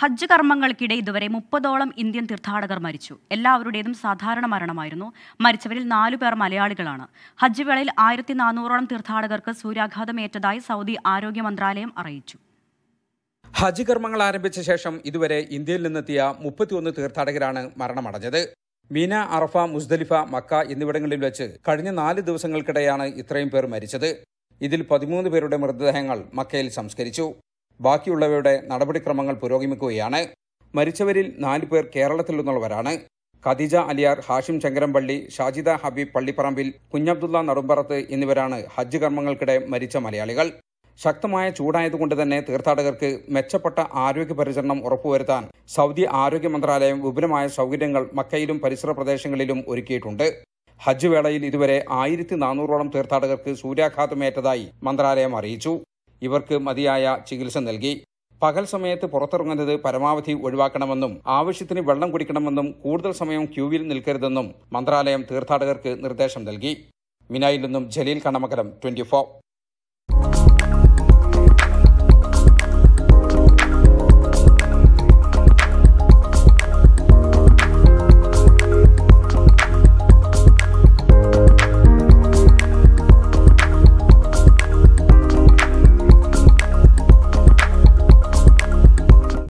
ഹജ്ജ് കർമ്മങ്ങൾക്കിടെ ഇതുവരെ മുപ്പതോളം ഇന്ത്യൻ തീർത്ഥാടകർ മരിച്ചു. എല്ലാവരുടേതും സാധാരണ മരണമായിരുന്നു. മരിച്ചവരിൽ നാലു പേർ മലയാളികളാണ്. ഹജ്ജ് വേളയിൽ ആയിരത്തി നാനൂറോളം തീർത്ഥാടകർക്ക് സൂര്യാഘാതമേറ്റതായി സൗദി ആരോഗ്യ മന്ത്രാലയം അറിയിച്ചു. ഹജ്ജ് കർമ്മങ്ങൾ ആരംഭിച്ച ശേഷം ഇതുവരെ ഇന്ത്യയിൽ നിന്നെത്തിയ മുപ്പത്തിയൊന്ന് തീർത്ഥാടകരാണ് മരണമടഞ്ഞത്. മീന അറഫ മുസ്ദലിഫ മക്ക എന്നിവിടങ്ങളിൽ വെച്ച് കഴിഞ്ഞ നാല് ദിവസങ്ങൾക്കിടെയാണ് ഇത്രയും പേർ മരിച്ചത്. ഇതിൽ പതിമൂന്ന് പേരുടെ മൃതദേഹങ്ങൾ മക്കയിൽ സംസ്കരിച്ചു. ബാക്കിയുള്ളവയുടെ നടപടിക്രമങ്ങൾ പുരോഗമിക്കുകയാണ്. മരിച്ചവരിൽ നാലു പേർ കേരളത്തിൽ നിന്നുള്ളവരാണ്. ഖദീജ അലിയാർ ഹാഷിം ചങ്കരംപള്ളി ഷാജിദ ഹബീബ് പള്ളിപ്പറമ്പിൽ കുഞ്ഞബ്ദുള്ള നടുമ്പറത്ത് എന്നിവരാണ് ഹജ്ജ് കർമ്മങ്ങൾക്കിടെ മരിച്ച മലയാളികൾ. ശക്തമായ ചൂടായതുകൊണ്ട് തന്നെ തീർത്ഥാടകർക്ക് മെച്ചപ്പെട്ട ആരോഗ്യ പരിചരണം ഉറപ്പുവരുത്താൻ സൗദി ആരോഗ്യ മന്ത്രാലയം വിപുലമായ സൗകര്യങ്ങൾ മക്കയിലും പരിസര പ്രദേശങ്ങളിലും ഒരുക്കിയിട്ടുണ്ട്. ഹജ്ജ് വേളയിൽ ഇതുവരെ ആയിരത്തി നാനൂറോളം തീർത്ഥാടകർക്ക് സൂര്യാഘാതമേറ്റതായി മന്ത്രാലയം അറിയിച്ചു. ഇവർക്ക് മതിയായ ചികിത്സ നൽകി. പകൽ സമയത്ത് പുറത്തിറങ്ങുന്നത് പരമാവധി ഒഴിവാക്കണമെന്നും ആവശ്യത്തിന് വെള്ളം കുടിക്കണമെന്നും കൂടുതൽ സമയം ക്യൂവിൽ നിൽക്കരുതെന്നും മന്ത്രാലയം തീർത്ഥാടകർക്ക് നിർദ്ദേശം നൽകി. മിനായിൽ നിന്നും ജലീൽ കണ്ണമകലം ട്വന്റി